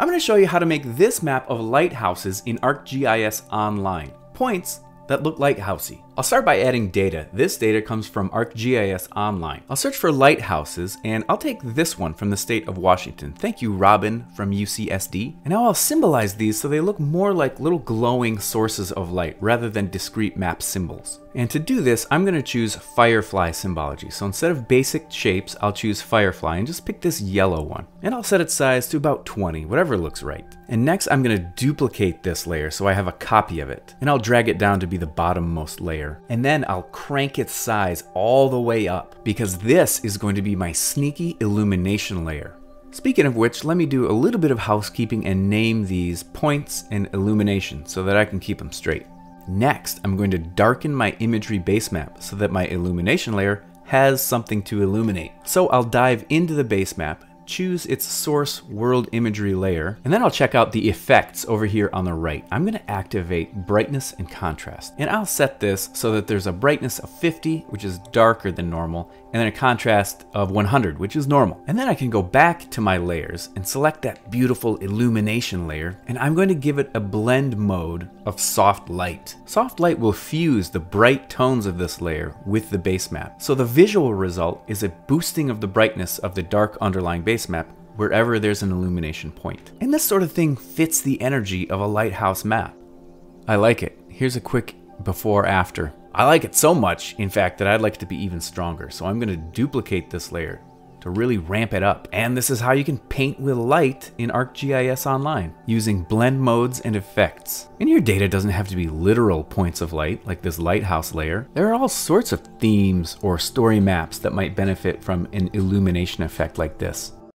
I'm going to show you how to make this map of lighthouses in ArcGIS Online. Points that look like lighthousey. I'll start by adding data. This data comes from ArcGIS Online. I'll search for lighthouses and I'll take this one from the state of Washington. Thank you, Robin from UCSD. And now I'll symbolize these so they look more like little glowing sources of light rather than discrete map symbols. And to do this, I'm gonna choose Firefly symbology. So instead of basic shapes, I'll choose Firefly and just pick this yellow one. And I'll set its size to about 20, whatever looks right. And next I'm gonna duplicate this layer so I have a copy of it. And I'll drag it down to be the bottommost layer. And then I'll crank its size all the way up because this is going to be my sneaky illumination layer. Speaking of which, let me do a little bit of housekeeping and name these points and illumination so that I can keep them straight. Next, I'm going to darken my imagery base map so that my illumination layer has something to illuminate. So I'll dive into the base map choose its source world imagery layer, and then I'll check out the effects over here on the right. I'm gonna activate brightness and contrast, and I'll set this so that there's a brightness of 50, which is darker than normal, and then a contrast of 100, which is normal. And then I can go back to my layers and select that beautiful illumination layer, and I'm going to give it a blend mode of soft light. Soft light will fuse the bright tones of this layer with the base map. So the visual result is a boosting of the brightness of the dark underlying base map wherever there's an illumination point. And this sort of thing fits the energy of a lighthouse map. I like it. Here's a quick before after. I like it so much, in fact, that I'd like it to be even stronger. So I'm going to duplicate this layer to really ramp it up. And this is how you can paint with light in ArcGIS Online, using blend modes and effects. And your data doesn't have to be literal points of light, like this lighthouse layer. There are all sorts of themes or story maps that might benefit from an illumination effect like this.